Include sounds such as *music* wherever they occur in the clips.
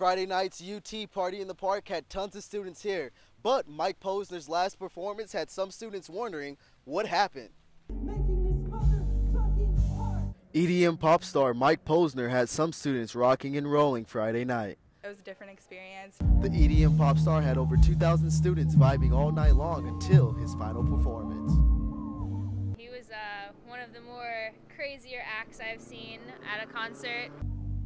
Friday night's UT Party in the Park had tons of students here, but Mike Posner's last performance had some students wondering what happened. EDM pop star Mike Posner had some students rocking and rolling Friday night. It was a different experience. The EDM pop star had over 2,000 students vibing all night long until his final performance. He was uh, one of the more crazier acts I've seen at a concert.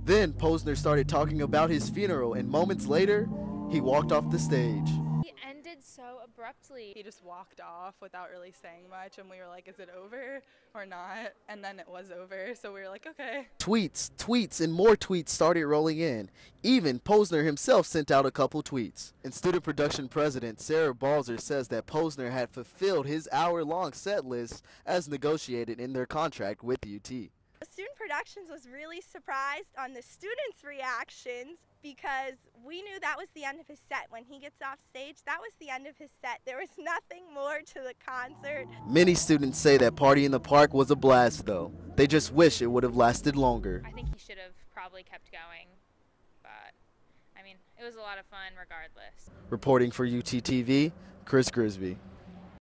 Then Posner started talking about his funeral, and moments later, he walked off the stage. He ended so abruptly. He just walked off without really saying much, and we were like, is it over or not? And then it was over, so we were like, okay. Tweets, tweets, and more tweets started rolling in. Even Posner himself sent out a couple tweets. And student production president Sarah Balzer says that Posner had fulfilled his hour long set list as negotiated in their contract with UT. Student Productions was really surprised on the students' reactions because we knew that was the end of his set. When he gets off stage, that was the end of his set. There was *laughs* nothing more to the concert. Many students say that Party in the Park was a blast, though. They just wish it would have lasted longer. I think he should have probably kept going, but I mean, it was a lot of fun regardless. Reporting for UTTV, Chris Grisby.